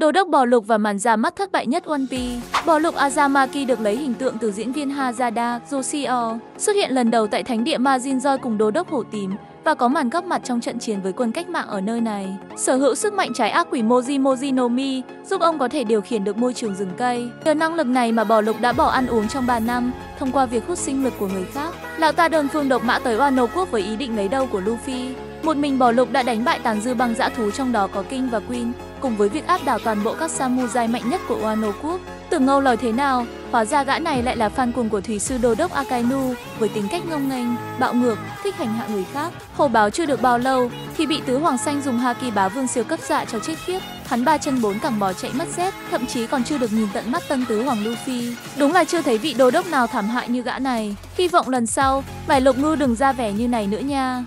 Đô đốc Bò Lục và màn ra mắt thất bại nhất One Piece. Bò Lục Azamaki được lấy hình tượng từ diễn viên Hazada Yoshio, xuất hiện lần đầu tại thánh địa Majinzoi cùng Đô đốc Hổ Tím và có màn góp mặt trong trận chiến với quân cách mạng ở nơi này. Sở hữu sức mạnh trái ác quỷ Moji Moji no Mi giúp ông có thể điều khiển được môi trường rừng cây. Nhờ năng lực này mà Bò Lục đã bỏ ăn uống trong 3 năm thông qua việc hút sinh lực của người khác. Lão ta đơn phương độc mã tới Wano quốc với ý định lấy đâu của Luffy. Một mình Bò Lục đã đánh bại tàn dư băng dã thú trong đó có King và Queen, cùng với việc áp đảo toàn bộ các samurai mạnh nhất của Wano quốc. Tưởng ngâu lời thế nào, hóa ra gã này lại là fan cuồng của thủy sư đô đốc Akainu với tính cách ngông nghênh, bạo ngược, thích hành hạ người khác. Hồ báo chưa được bao lâu thì bị tứ hoàng xanh dùng haki bá vương siêu cấp dạ cho chết khiếp. Hắn ba chân bốn cẳng bò chạy mất dép, thậm chí còn chưa được nhìn tận mắt tân tứ hoàng Luffy. Đúng là chưa thấy vị đô đốc nào thảm hại như gã này. Hy vọng lần sau, vải lục ngư đừng ra vẻ như này nữa nha.